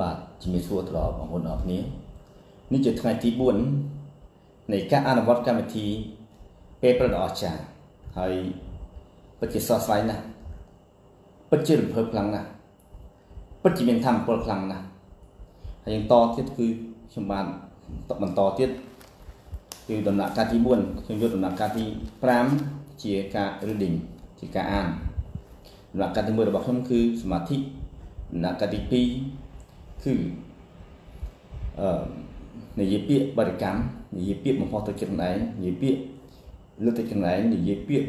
បាទជំរាបសួរទៅដល់បងប្អូនអរគ្នានេះជាថ្ងៃទី4នៃការអនុវត្តកម្មវិធីពេលប្រដអស្ចារ្យហើយពិតជាសោះស្វ័យណាស់ពិតជារំភើបខ្លាំងណាស់ពិតជាមានធម៌ពលខ្លាំងណាស់ហើយយើងតទៀតគឺខ្ញុំបានបន្តទៀតគឺដំណាក់កាលទី4ខ្ញុំយកដំណាក់កាលទី5ជាការ reading ជាការអានដំណាក់កាលទី1របស់ខ្ញុំគឺសមាធិដំណាក់កាលទី2 គឺអឺនិយាយពាក្យបរិកម្មនិយាយពាក្យបំផុសទៅចិត្តខ្លួនឯងនិយាយពាក្យលើកទៅខ្លួនឯងនិយាយពាក្យ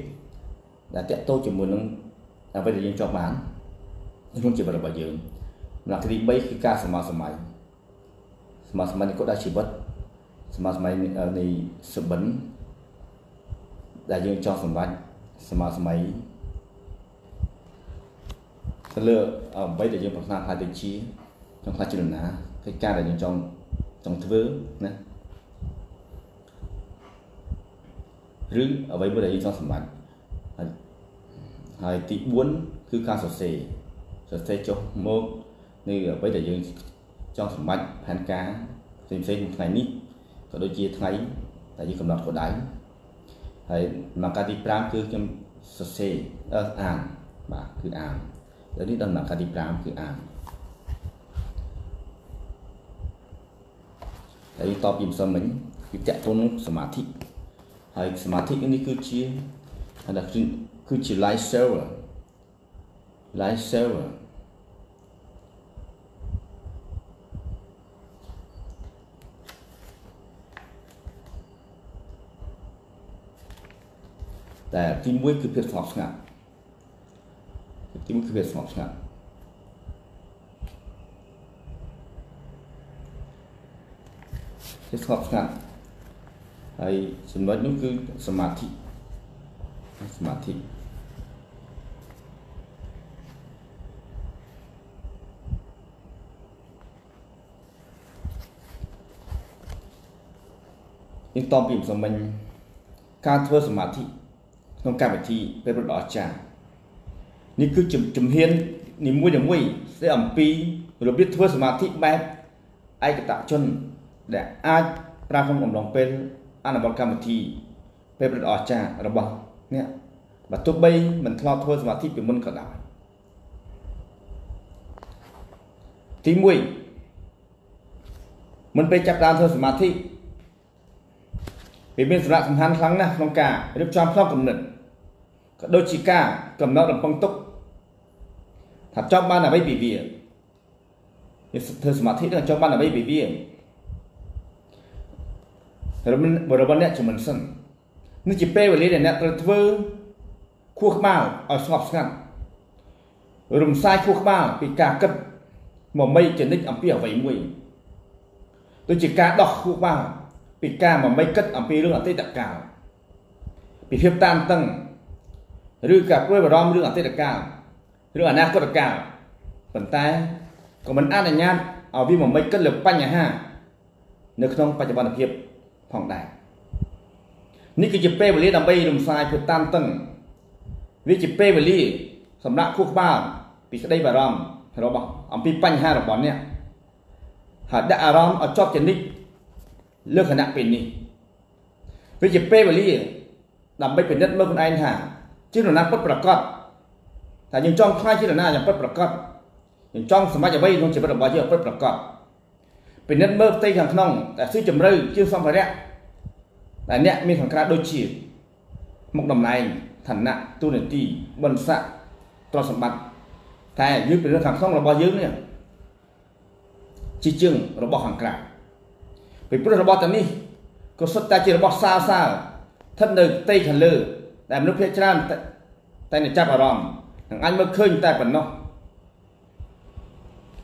ដែលតកតោជាមួយនឹងអ្វីដែលយើងចង់បានក្នុងជីវិតរបស់យើងដំណាក់កាលទី3គឺការសមាសម័យសមាសម័យនៃកฎជីវិតសមាសម័យនៃសបិនដែលយើងចង់សម្រេចសមាសម័យទៅលើអ្វីដែលយើងប្រាថ្នាខ្លាចទៅ ជាចង់ខ្លាចជានរណាកិច្ចការដែលយើងចង់ចង់ធ្វើណាឬអ្វីមួយដែលយើងចង់សម្រេចហើយហើយទី4គឺការសរសេរសរសេរចុះមកនៅអ្វីដែលយើងចង់សម្រេចផែនការផ្សេងផ្សេងក្នុងថ្ងៃនេះក៏ដូចជាថ្ងៃដែលយើងកំណត់គោលដៅហើយមកការទី5គឺខ្ញុំសរសេរអានបាទគឺអានឥឡូវនេះដំណាក់កាលទី5គឺអាន ហើយតបពីម្សិលមិញគឺតកតនឹងសមាធិហើយសមាធិនេះគឺជាហៅថាគឺជា life server life server តែទី1គឺភាពស្ងប់ស្ងាត់ទី1គឺវាស្ងប់ស្ងាត់ វាស្ងប់ស្ងាត់ហើយចំណុចនោះគឺសមាធិសមាធិយើងតបពីម្សិលមិញការធ្វើសមាធិក្នុងកម្មវិធីពេលរត់ដ៏អស្ចារ្យនេះគឺជំហាននីមួយៗស្ដីអំពីរបៀបធ្វើសមាធិបែបឯកតជន ដែលអាចប្រើក្នុងអំឡុងពេលអនុវត្តកម្មវិធីពេលប្រឌិតអស្ចារ្យរបស់អ្នកបើទោះបីមិនធ្លាប់ធ្វើសមាធិពីមុនក៏ដោយទី1មិនពេលចាប់ដើមធ្វើសមាធិវាមានសារៈសំខាន់ខ្លាំងណាស់ក្នុងការរៀបចំផ្លូវគំនិតក៏ដូចជាការកំណត់រំពឹងទុកថាចង់បានអ្វីពីវាធ្វើសមាធិនឹងចង់បានអ្វីពីវា របស់អ្នកជំនន់សិននេះជាពេលវេលាដែលអ្នកត្រូវធ្វើខួរក្បាលឲ្យស្ងប់ស្ងាត់រំសាយខួរក្បាលពីការគិតមកមីចនិចអំពីអ្វីមួយដូចជាការដោះខួរក្បាលពីការមកមីគិតអំពីរឿងអតីតកាលពីភាពតានតឹងឬការព្រួយបារម្ភរឿងអតីតកាលឬអនាគតកាលប៉ុន្តែក៏មិនអនុញ្ញាតឲ្យវាមកមិនគិតលើបញ្ហានៅក្នុងបច្ចុប្បន្នភាព ផងដែរនេះគឺជាពេលវេលាដើម្បីរំសាយភាពតានតឹងវាជាពេលវេលាសម្រាប់ខួរក្បាលពីក្តីបារម្ភរបស់អំពីបញ្ហារបស់អ្នកហើយដាក់អារម្មណ៍ឲ្យជាប់ចនិចលើគណៈពេលនេះវាជាពេលវេលាដើម្បីពិនិត្យមើលខ្លួនឯងថាជានរណាពិតប្រកបតែយើងចង់ខ្លាចជាណាយ៉ាងពិតប្រកបយើងចង់សម្រេចអ្វីក្នុងជីវិតរបស់យើងពិតប្រកប ពិនិត្យមើលផ្ទៃខាងក្នុងតែស៊ីជម្រៅជាងសម្ភារៈតែអ្នកមានខាងក្រៅដូចជាមុខតំណែងឋានៈទូនាទីបន្ស័កទ្រព្យសម្បត្តិតែយើងពិនិត្យខាងក្នុងរបស់យើងនេះជាជាងរបស់ខាងក្រៅពីព្រោះរបស់ទាំងនេះក៏សុទ្ធតែជារបស់សាសាស្ថិតនៅផ្ទៃខាងលើដែលមនុស្សភាគច្រើនតែនឹងចាប់អារម្មណ៍នឹងអាចមើលឃើញតែប៉ុណ្ណោះ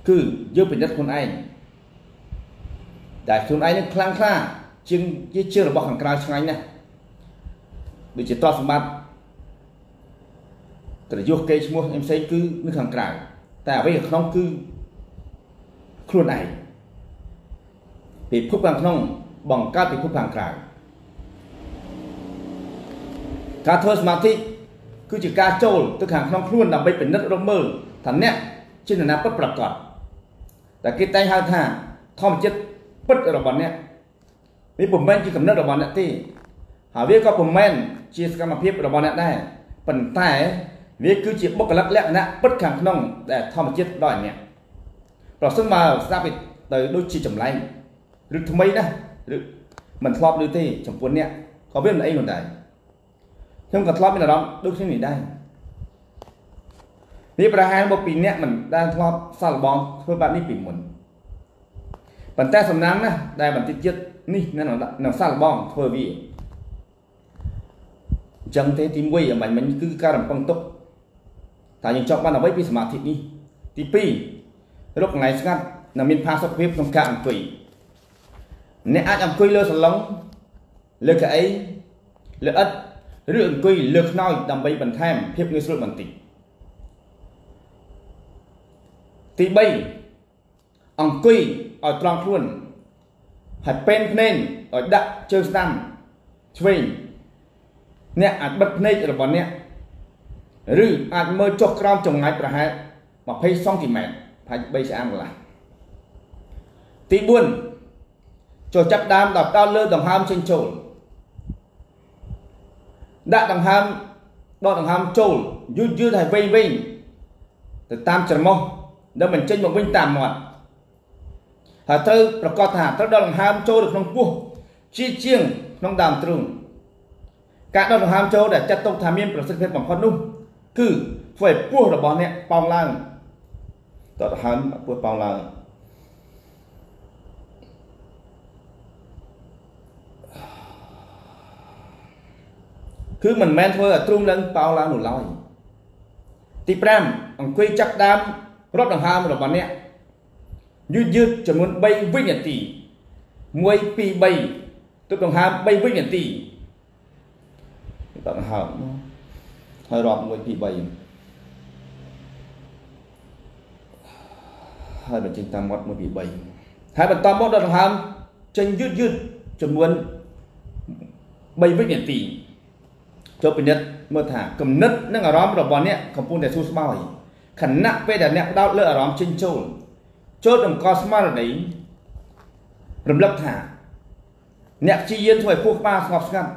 គឺយើងពិនិត្យខ្លួនឯង ដែលខ្លួនឯងនឹងខ្លាំងក្លាជាងជាជារបស់ខាងក្រៅឆ្ងាញ់ណាស់ដូចជាតសម្បត្តិត្រយុះគេឈ្មោះអីផ្សេងគឺនៅខាងក្រៅតែអ្វីខាងក្នុងគឺខ្លួនឯងពិភពខាងក្នុងបង្កើតពិភពខាងក្រៅការធ្វើសមាធិគឺជាការចូលទៅខាងក្នុងខ្លួនដើម្បីពិនិត្យរកមើលថាអ្នកជានរណាពិតប្រាកដតែគេតែងហៅថាធម្មជាតិ ពិតរបស់អ្នកវាពុំមែនជាកំណត់របស់អ្នកទេហើយវាក៏ពុំមែនជាសកម្មភាពរបស់អ្នកដែរប៉ុន្តែវាគឺជាបុគ្គលិកលក្ខណៈពិតខាងក្នុងដែលធម្មជាតិដល់អ្នកប្រសិនបើស្ដាប់ទៅដូចជាចម្លែកឬថ្មីណាឬមិនធ្លាប់ឬទេចំពោះអ្នកក៏វាមិនអីនោះដែរខ្ញុំក៏ធ្លាប់មានអារម្មណ៍ដូចគ្នានេះដែរវាប្រហែលមកពីអ្នកមិនដែលធ្លាប់សាឡបងធ្វើបែបនេះពីមុន ប៉ុន្តែសំណាងណាស់ដែលបន្តិចទៀតនេះនៅសាឡបងធ្វើវាអញ្ចឹងទេទី1អំបញ្ញមិញគឺការរំពឹងទុកតែយើងចង់បានអ្វីពីសមាធិនេះទី2រកកន្លែងស្ងាត់និងមានផាសុកភាពក្នុងការអង្គុយអ្នកអាចអង្គុយលើសឡុងលើកៅអីលើឥដ្ឋឬអង្គុយលើខ្នើយដើម្បីបន្ថែមភាពងាយស្រួលបន្តិចទី3 អង្គុយឲ្យត្រង់ខ្លួនហើយពេនភ្នែកឲ្យដាក់ជើងស្ដាំឆ្វេងអ្នកអាចបិទភ្នែករបស់អ្នកឬអាចមើលចុះក្រោមចម្ងាយប្រហែល20សង់ទីម៉ែត្រប្រហែល3ឆ្អាមកន្លះទី4ចូលចាប់ដើមដល់ដោតលើដង្ហើមចេញចូលដាក់ដង្ហើមដកដង្ហើមចូលយឺតយឺតហើយវែងវែងទៅតាមច្រមុះដើម្បីបញ្ចេញមកវិញតាមមាត់ ហើយត្រូវប្រកាសថាត្រូវដកដង្ហើមចូលទៅក្នុងពោះជាជាងក្នុងដើមទ្រូងការដកដង្ហើមចូលដែលចាត់ទុកថាមានប្រសិទ្ធភាពបំផុតនោះគឺធ្វើឲ្យពោះរបស់អ្នកប៉ោងឡើងដកដង្ហើមពោះប៉ោងឡើងគឺមិនមែនធ្វើឲ្យទ្រូងឡើងប៉ោងឡើងនោះឡើយទី5អង្គុយចាប់ដើមរត់ដង្ហើមរបស់អ្នក យឺតយឺតចំនួន3វិនាទី1 2 3ទឹកដង្ហើម3វិនាទីដង្ហើមហើយរាប់1 2 3ហើយបញ្ចេញតាមមាត់1 2 3ហើយបន្តមកដកដង្ហើមចេញយឺតយឺតចំនួន3វិនាទីចូលពិនិត្យមើលថាគំនិតនិងអារម្មណ៍របស់អ្នកកំពុងតែសួរស្បើយខណៈពេលដែលអ្នកផ្ដោតលើអារម្មណ៍ចេញចូល ចូលតម្កល់ស្មារតីរំលឹកថា អ្នកព្យាយាមធ្វើឲ្យពោះក្បាលស្ងប់ស្ងាត់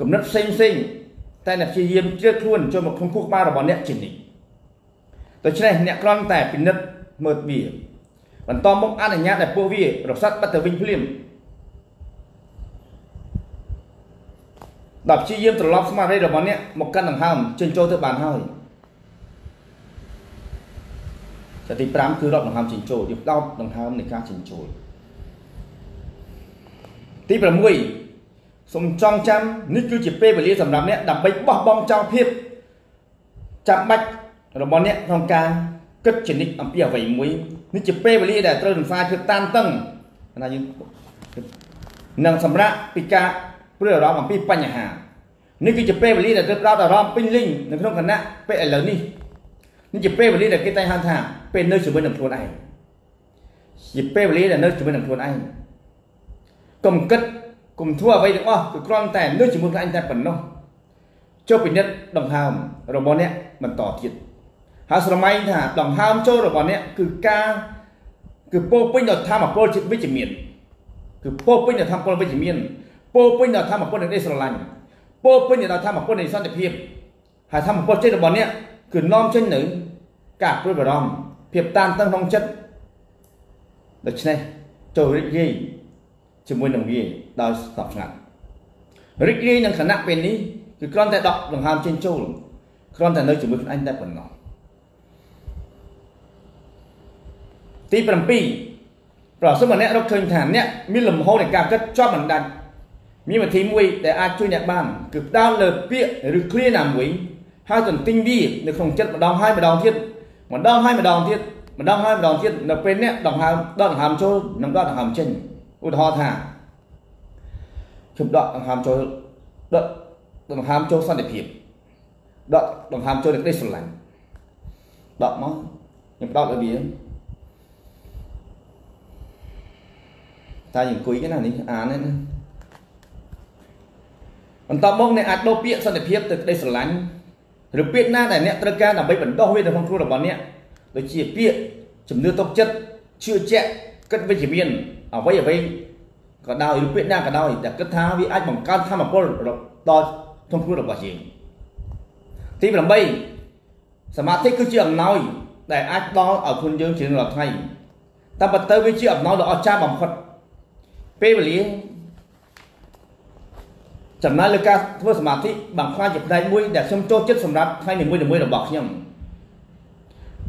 គំនិតផ្សេងផ្សេងតែអ្នកព្យាយាមជ្រៀតខ្លួនចូលមកក្នុងពោះក្បាលរបស់អ្នកជានិច្ចដូច្នេះអ្នកគ្រាន់តែពិនិត្យមើលវាបន្តមកអនុញ្ញាតឲ្យពោះវារសាត់បាត់ទៅវិញភ្លាមដល់ព្យាយាមត្រឡប់ស្មារតីរបស់អ្នកមកកាន់ដង្ហើមចេញចូលទៅបានហើយ តែទី5គឺរត់ដង្ហើមចិញ្ចូលយើងផ្ដោតដង្ហើមនៃការចិញ្ចូលទី6សូមចងចាំនេះគឺជាពេលវេលាសម្រាប់អ្នកដើម្បីបោះបង់ចោលភាពចាំបាច់របស់អ្នកក្នុងការគិតចនិចអំពីអ្វីមួយនេះជាពេលវេលាដែលត្រូវរំសាយភាពតានតឹងណាយើងនឹងសម្រាប់ពីការព្រួយអារម្មណ៍អំពីបញ្ហានេះគឺជាពេលវេលាដែលត្រូវផ្ដោតអារម្មណ៍ពេញលេញនៅក្នុងគណៈពេលឥឡូវនេះ នេះជាពេលវេលាដែលគេតែងហៅថាពេលនៅជាមួយនឹងខ្លួនឯងជាពេលវេលាដែលនៅជាមួយនឹងខ្លួនឯងកុំគិតកុំធ្វើអ្វីទាំងអស់គឺគ្រាន់តែនៅជាមួយខ្លួនឯងតែប៉ុណ្ណោះចុះពិនិត្យដង្ហើមរបស់អ្នកបន្តទៀតហើយស្រមៃថាដង្ហើមចូលរបស់អ្នកគឺការគឺពោពេញដល់ធម៌ពលវិជ្ជមានគឺពោពេញដល់ធម៌ពលវិជ្ជមានពោពេញដល់ធម៌ពលនៃស្រឡាញ់ពោពេញដល់ធម៌ពលនៃសន្តិភាពហើយធម៌ពលចិត្តរបស់អ្នក គឺនាំចេញនៅការព្រួយបារម្ភភាពតានតឹងក្នុងចិត្តដូច្នេះចូលរីករាយជាមួយនឹងវាដោយស្ងប់ស្ងាត់រីករាយនឹងខណៈពេលនេះគឺគ្រាន់តែដកដង្ហើមចេញចូលគ្រាន់តែនៅជាមួយខ្លួនឯងតែប៉ុណ្ណោះទី7ប្រសិនបើអ្នករកឃើញថាអ្នកមានលំហនៃការគិតជាប់មិនដាច់មានវិធីមួយដែលអាចជួយអ្នកបានគឺផ្ដោតលើពាក្យឬឃ្លាណាមួយ ហើយទន្ទិញវានៅក្នុងចិត្តម្ដងហើយម្ដងទៀតម្ដងហើយម្ដងទៀតម្ដងហើយម្ដងទៀតនៅពេលនេះដង្ហើមដកដង្ហើមចូលនិងដកដង្ហើមចេញឧទាហរណ៍ថាខ្ញុំដកដង្ហើមចូលដកដង្ហើមចូលសន្តិភាពដកដង្ហើមចូលនៃក្តីស្រឡាញ់ដកមកខ្ញុំដកឲ្យវាតែអង្គុយគេណានេះអានណាបន្តមកអ្នកអាចដូរពាក្យសន្តិភាពទៅក្តីស្រឡាញ់ ឬពាក្យណាដែលអ្នកត្រូវការដើម្បីបណ្ដោះវានៅក្នុងខ្លួនរបស់អ្នកដូចជាពាក្យជំនឿទុកចិត្តជឿជាក់គិតវិជ្ជមានអ្វីអ្វីក៏ដោយឬពាក្យណាក៏ដោយតែគិតថាវាអាចបង្កើនធម៌ពលដល់ធំខ្លួនរបស់យើងទី8សមាធិគឺជាអំណោយដែលអាចដល់ឲ្យខ្លួនយើងជារាល់ថ្ងៃតែបើទៅវាជាអំណោយដ៏អស្ចារ្យបំផុតពេលវេលា ចំណាយលើការធ្វើសមាធិបានខ្លាចជាផ្នែកមួយដែលខ្ញុំចូលចិត្តសម្រាប់ថ្ងៃនីមួយៗរបស់ខ្ញុំ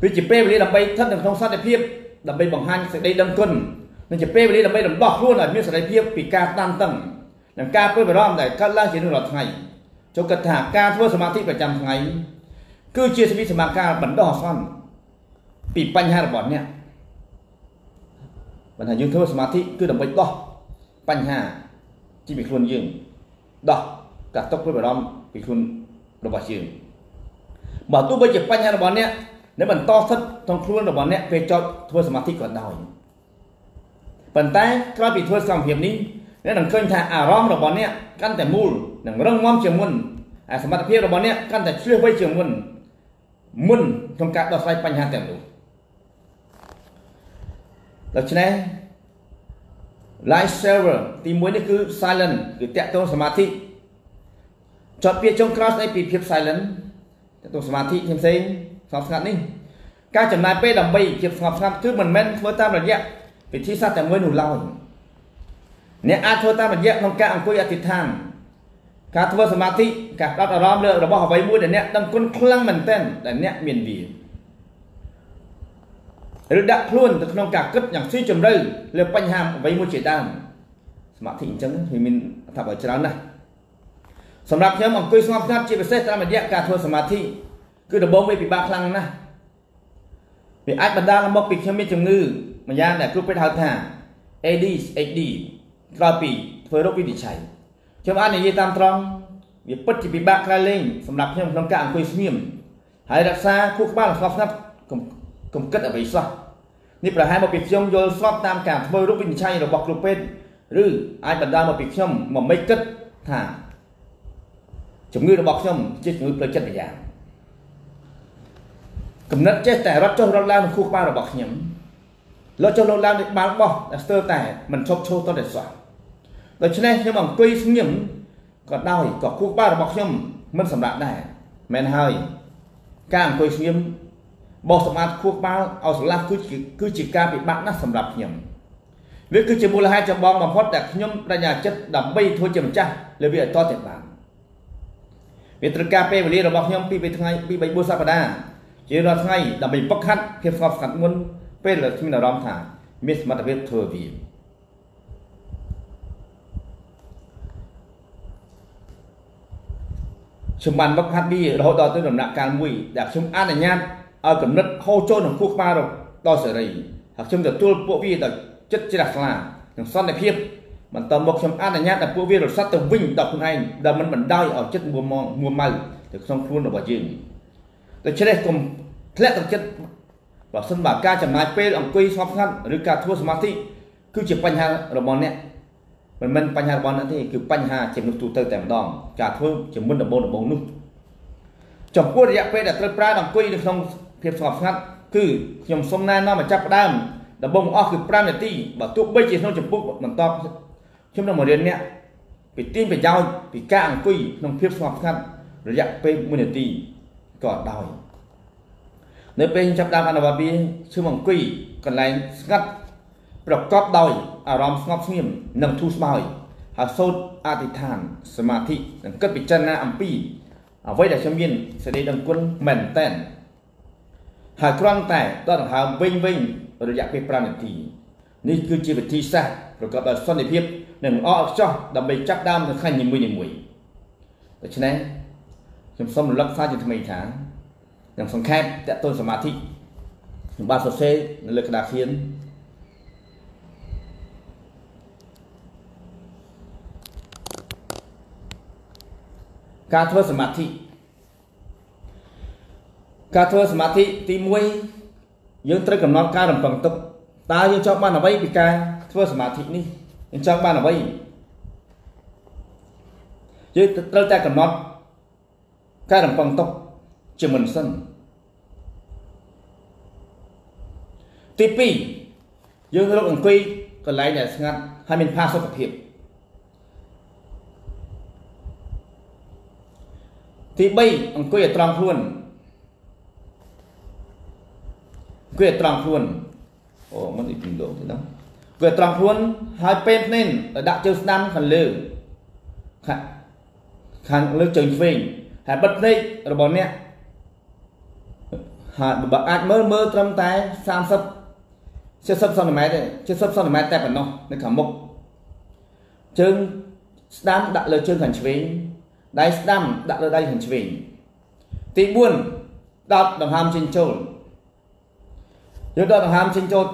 វាជាពេលវេលាដើម្បីស្ថិតនៅក្នុងសន្តិភាពដើម្បីបង្ហាញសេចក្តីដឹងគុណនិងជាពេលវេលាដើម្បីរំដោះខ្លួនឲ្យមានសេរីភាពពីការតានតឹងនិងការព្រួយបារម្ភដែលកើតឡើងជារៀងរាល់ថ្ងៃចូលគិតថាការធ្វើសមាធិប្រចាំថ្ងៃគឺជាសវិសមាការបណ្ដោះអាសន្នពីបញ្ហារបស់អ្នកបើថាយើងធ្វើសមាធិគឺដើម្បីដោះបញ្ហាជីវិតខ្លួនយើង ដោះការຕົកព្រួយបារម្ភពីខ្លួនរបស់យើងបើទោះបីជាបញ្ហារបស់អ្នកនៅបន្តស្ថិតក្នុងខ្លួនរបស់អ្នកពេលចប់ធ្វើសមាធិក៏ដោយប៉ុន្តែក្រោយពីធ្វើសកម្មភាពនេះអ្នកនឹងឃើញថាអារម្មណ៍របស់អ្នកកាន់តែមូលនិងរឹងមាំជាងមុនហើយសមត្ថភាពរបស់អ្នកកាន់តែឆ្លៀសវៃជាងមុនមុនក្នុងការដោះស្រាយបញ្ហាទាំងនោះដូច្នេះ life server ទី1នេះគឺ silent គឺតាក់ទងសមាធិចត់ពាក្យចុងក្រោយស្ដីពីភាព silent តាក់ទងសមាធិផ្សេងស្ងប់ស្ងាត់នេះការចំណាយពេលដើម្បីភាពស្ងប់ស្ងាត់គឺមិនមែនធ្វើតាមរយៈវិធីសាស្ត្រតែមួយនោះឡើយអ្នកអាចធ្វើតាមរយៈក្នុងការអង្គុយអធិដ្ឋានការធ្វើសមាធិការផ្ដោតអារម្មណ៍លើរបស់អ្វីមួយដែលអ្នកដឹងគុណខ្លាំងមែនទែនដែលអ្នកមានវា ឬដាក់ខ្លួនទៅក្នុងការគិតយ៉ាងស៊ីជម្រៅលើបញ្ហាអ្វីមួយជាដើមសមាធិអញ្ចឹងវាមានអត្ថប្រយោជន៍ច្រើនណាស់សម្រាប់ខ្ញុំអង្គុយស្ងប់ស្ងាត់ជាពិសេសតាមរយៈការធ្វើសមាធិគឺដំបូងវាពិបាកខ្លាំងណាស់វាអាចបណ្ដាលមកពីខ្ញុំមានជំងឺម្យ៉ាងដែលគ្រូពេទ្យហៅថា ADHD ក្រោយពីធ្វើរោគវិនិច្ឆ័យខ្ញុំអាចនិយាយតាមត្រង់វាពិតជាពិបាកក្រៃលែងសម្រាប់ខ្ញុំក្នុងការអង្គុយស្ងៀមហើយរក្សាខួរក្បាលស្ងប់ស្ងាត់ កុំគិតអ្វីសោះនេះប្រហែលមកពីខ្ញុំយល់ស្របតាមការធ្វើរោគវិនិច្ឆ័យរបស់គ្រូពេទ្យឬអាចបណ្ដាលមកពីខ្ញុំមកមិនគិតថាជំងឺរបស់ខ្ញុំជាជំងឺផ្លូវចិត្តម្យ៉ាងកំណត់ចេះតែរត់ចុះរត់ឡើងក្នុងខួរក្បាលរបស់ខ្ញុំលុតចុះលុតឡើងដូចបាល់បោះដែលស្ទើរតែមិនឈប់ឈរតតែសោះដូច្នេះខ្ញុំអង្គុយស្ងៀមក៏ដោយក៏ខួរក្បាលរបស់ខ្ញុំមិនសម្រាប់ដែរមែនហើយការអង្គុយស្ងៀម បោះសម្បត្តិខួរក្បាលឲ្យស្រឡះគឺជាគឺជាការពិបាកណាស់សម្រាប់ខ្ញុំវាគឺជាមូលហេតុចម្បងបំផុតដែលខ្ញុំបញ្ញាចិត្តដើម្បីធ្វើជាម្ចាស់លើវាឲ្យតទៅបានវាត្រូវការពេលវេលារបស់ខ្ញុំពីរថ្ងៃពី3 4សប្តាហ៍ជារាល់ថ្ងៃដើម្បីពឹកខាត់ភាពស្ងប់ស្ងាត់មុនពេលដែលគ្មានអារម្មណ៍ថាមានសមត្ថភាពធ្វើវាខ្ញុំបានវឹកហាត់វារហូតដល់ទៅដំណាក់កាលមួយដែលខ្ញុំអនុញ្ញាត ឲ្យកំណត់ហូរចូលក្នុងខួរក្បាលដល់សេរីហើយខ្ញុំទទួលពួកវាដោយចិត្តជ្រះថ្លានិងសន្តិភាពបន្តមកខ្ញុំអនុញ្ញាតឲ្យពួកវារសាត់ទៅវិញដល់ខ្លួនឯងដែលមិនបណ្ដោយឲ្យចិត្តមួម៉ងមួម៉ៅទៅក្នុងខ្លួនរបស់យើងដូច្នេះកុំធ្លាក់ទឹកចិត្តបើសិនបើការចំណាយពេលអង្គុយស្ងប់ស្ងាត់ឬការធ្វើសមាធិគឺជាបញ្ហារបស់អ្នកមិនមែនបញ្ហារបស់អ្នកទេគឺបញ្ហាជាមនុស្សទូទៅតែម្ដងការធ្វើជាមុនដំបូងដំបូងនោះចំពោះរយៈពេលដែលត្រូវប្រើអង្គុយនៅក្នុង ភាពស្ងប់ស្ងាត់គឺខ្ញុំសូមណែនាំឲ្យចាប់ផ្ដើមដំបូងអស់គឺ5នាទីបើទោះបីជាក្នុងចម្ពោះបន្តខ្ញុំនឹងមករៀនអ្នកពីទាញប្រយោជន៍ពីការអង្គុយក្នុងភាពស្ងប់ស្ងាត់រយៈពេល1នាទីក៏ដោយនៅពេលខ្ញុំចាប់ដើមអនុវត្តវាឈឺមកអង្គុយកន្លែងស្ងាត់ប្រកបដោយអារម្មណ៍ស្ងប់ស្ងៀមនិងធូរស្បើយហើយសូត្រអធិដ្ឋានសមាធិនិងគិតពិចារណាអំពីអ្វីដែលខ្ញុំមានសេចក្តីដឹងគុណមែនតែន ហើយគ្រាន់តែដកដង្ហើមវិញវិញរយៈពេល5នាទីនេះគឺជាវិធីសាស្ត្រប្រកបដោយសន្តិភាពនិងអកចោះដើម្បីចាប់ដើមនៅខាងនីមួយៗដូច្នេះខ្ញុំសូមរំលឹកសារជាថ្មីថាយ៉ាងសង្ខេបតទៅសមាធិខ្ញុំបាទសរសេរនៅលើក្តារខៀនការធ្វើសមាធិ ការធ្វើសមាធិទី1យើងត្រូវកំណត់ការរំពឹងទុកតើយើងចង់បានអ្វីពីការធ្វើសមាធិនេះយើងចង់បានអ្វីយើងត្រូវតែកំណត់ការរំពឹងទុកជាមុនសិនទី2យើងរកអង្គុយកន្លែងដែលស្ងាត់ហើយមានផាសុខភាពទី3អង្គុយឲ្យត្រង់ខ្លួនអង្គុយឲ្យត្រង់ខ្លួនអូមិនអ៊ីពីលោកទេណាអង្គុយឲ្យត្រង់ខ្លួនហើយពេលភ្នែនដាក់ជើងស្ដាំខាងលើខាងលើជើងឆ្វេងហើយបិទភ្នែករបស់អ្នកហើយបើអាចមើលមើលត្រឹមតែ30 70សង់ទីម៉ែត្រទេ70សង់ទីម៉ែត្រតែប៉ុណ្ណោះនៅខាងមុខជើងស្ដាំដាក់លើជើងខាងឆ្វេងដៃស្ដាំដាក់លើដៃខាងឆ្វេងទី4ដោតដង្ហើមចេញចូល យកដកដង្ហើមចេញចូល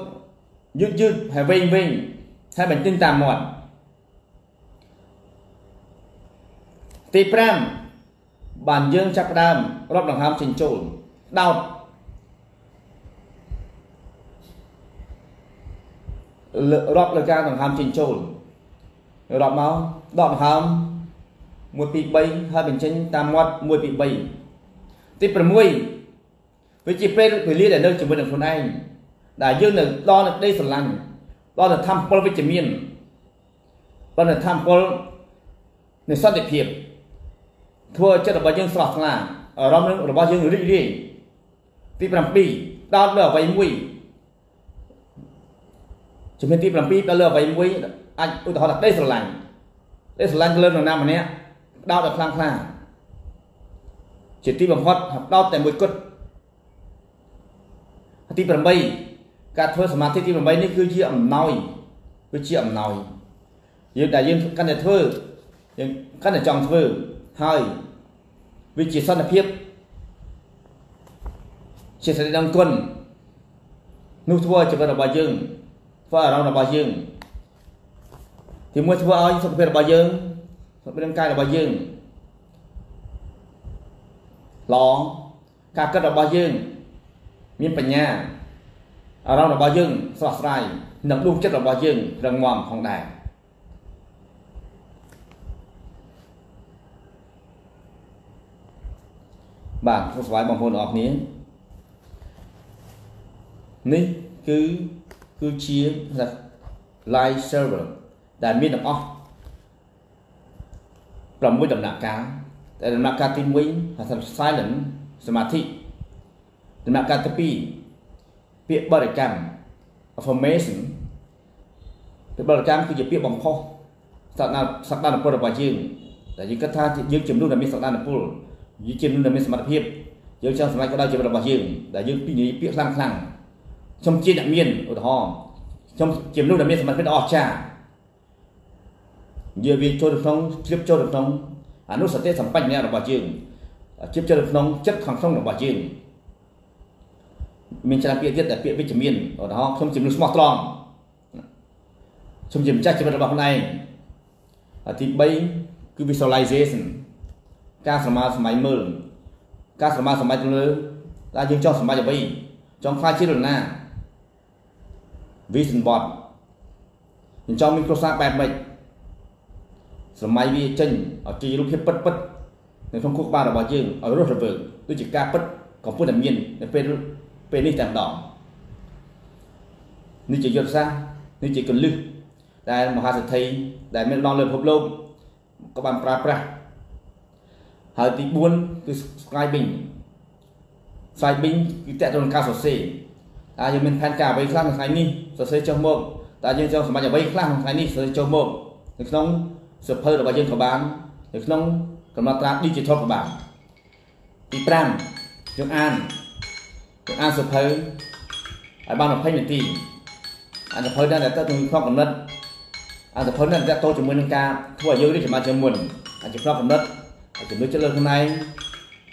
យឺតយឺតហើយវែងវែងហើយបញ្ចេញតាមមាត់ទី5បានយើងចាប់ផ្ដើមរត់ដង្ហើមចេញចូលដោតរាប់លើការដង្ហើមចេញចូលរាប់មកដកដង្ហើម1 2 3ហើយបញ្ចេញតាមមាត់1 2 3ទី6 វាជាពេលវេលាដែលនៅជាមួយនឹងខ្លួនឯងដែលយើងនៅដល់នៅដីស្រឡាញ់ដល់នៅធម្មពលវិជ្ជមានដល់នៅធម្មពលនៃសន្តិភាពធ្វើចិត្តរបស់យើងស្រស់ថ្លាអារម្មណ៍របស់យើងរីករាយទី7ដោតលើអ្វីមួយជំនាញទី7ដល់លើអ្វីមួយអាចឧទាហរណ៍ថាដីស្រឡាញ់ដីស្រឡាញ់លើនរណាម្នាក់ដោតឲ្យខ្លាំងខ្លាជាទីបំផុតដោតតែមួយគត់ ទី8ការធ្វើសមាធិទី8នេះគឺជាអំណោយគឺជាអំណោយយើងដែលយើងកាន់តែធ្វើយើងកាន់តែចង់ធ្វើហើយវាជាសន្តិភាពជាសេចក្តីដឹងគុណនោះធ្វើជីវិតរបស់យើងធ្វើអារម្មណ៍របស់យើងទីមួយធ្វើឲ្យសុខភាពរបស់យើងសុខភាពរាងកាយរបស់យើងល្អការគិតរបស់យើង មានបញ្ញាអារម្មណ៍របស់យើងស្រស់ស្រាយនិងដួងចិត្តរបស់យើងរឹងមាំផងដែរបាទសូមស្វាគមន៍បងប្អូនទាំងអស់គ្នានេះគឺគឺជា live server ដែលមានទាំងអស់6ដំណាក់កាលតែដំណាក់កាលទី1ហៅថា silent សមាធិ ដំណាក់កាលទី2ពាក្យបរិកម្ម affirmation ពាក្យបរិកម្មគឺជាពាក្យបំផុសសក្តាសក្តានុពលរបស់យើងតែយើងគិតថាយើងជំនួសដែលមានសក្តានុពលយើងជំនួសដែលមានសមត្ថភាពយើងចង់សម្រេចក៏ដោយជីវិតរបស់យើងដែលយើងពីនិយាយពាក្យខ្លាំងខ្លាំងខ្ញុំជាអ្នកមានឧទាហរណ៍ខ្ញុំជាមនុស្សដែលមានសមត្ថភាពអស្ចារ្យនិយាយវាចូលទៅក្នុងជ្រាបចូលទៅក្នុងអនុសតិសម្បញ្ញៈរបស់យើងជ្រាបចូលទៅក្នុងចិត្តខាងក្នុងរបស់យើង មានច្រើនពាក្យទៀតតែពាក្យវិជ្ជមានឧទាហរណ៍ខ្ញុំជាមនុស្សស្មោះត្រង់ខ្ញុំជាម្ចាស់ជីវិតរបស់ខ្លួនឯងទី3គឺ visualization ការស្រមើសម័យមើលការស្រមើសម័យទៅលើតើយើងចង់សម័យអ្វីចង់ខ្លាចជានរណា vision board ខ្ញុំចង់មានគ្រួសារបែបម៉េចសម័យវាចេញឲ្យជារូបភាពពិតពិតនៅក្នុងខួរក្បាលរបស់យើងឲ្យរស់រវើកដូចជាការពិតកំពុងតែមាននៅពេល ពេលនេះតែម្ដងនេះជាយុទ្ធសាស្ត្រនេះជាកលឹះដែលមហាសេដ្ឋីដែលមានដល់លើពិភពលោកក៏បានប្រើប្រាស់ហើយទី4គឺ scribing scribing គឺតើទៅនឹងការសរសេរតើយើងមានផែនការអ្វីខ្លះនៅថ្ងៃនេះសរសេរចុះមកតើយើងចង់សម្រេចអ្វីខ្លះនៅថ្ងៃនេះសរសេរចុះមកនៅក្នុងសភៅរបស់យើងក៏បាននៅក្នុងកំណត់ត្រា digital ក៏បានទី5យើងអានយើង អានសភៅឲ្យបាន20នាទីអានសភៅដែលតើទៅក្នុងកំណត់អានសភៅនេះតើតជាមួយនឹងការធ្វើឲ្យយើងរីកចម្រើនជាងមុនអាចជាក្នុងកំណត់អាចជំនួយចិត្តលើខ្លួនឯង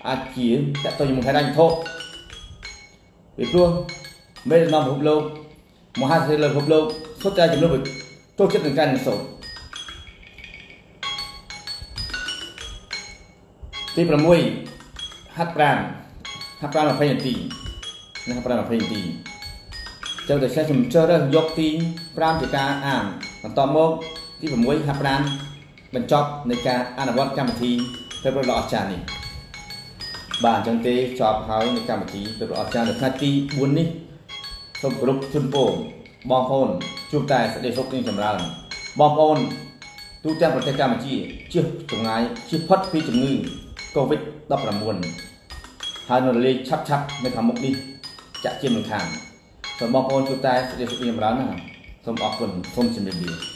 អាចជាតើតជាមួយហេតុអញ្ញធំពីព្រោះមេដឹកនាំពិភពលោកមហាសេដ្ឋីលើពិភពលោកសុទ្ធតែជំនួសចូលចិត្តនឹងការនឹងសូត្រទី6ហាត់ប្រាណហាត់ប្រាណ20នាទី និងហាត់ប្រាណ20នាទីចឹងតែខ្ញុំជ្រើសរើសយកទី5ជាការអានបន្តមកទី6ហាត់ប្រាណបញ្ចប់នៃការអនុវត្តកម្មវិធីពេលប្រឡអស្ចារ្យនេះបាទអញ្ចឹងទេចប់ហើយនៃកម្មវិធីពេលប្រឡអស្ចារ្យនៅថ្ងៃទី4នេះសូមគោរពជូនពរបងប្អូនជួបតែសេចក្តីសុខនិងចម្រើនបងប្អូនទូទាំងប្រទេសកម្ពុជាជៀសចម្ងាយជៀសផុតពីជំងឺ Covid-19 ហើយនៅលេខឆាប់ឆាប់នៅខាងមុខនេះ ចាក់ជាមិនខានសូមបងប្អូនជួបតែសេចក្តីសុខនិងចម្រើនណាសូមអរគុណសូមជម្រាបលា